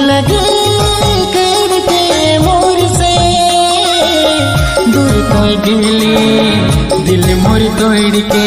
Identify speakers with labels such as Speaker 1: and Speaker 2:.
Speaker 1: लगे करके मोर से दूर दिल दिल तोड़ के।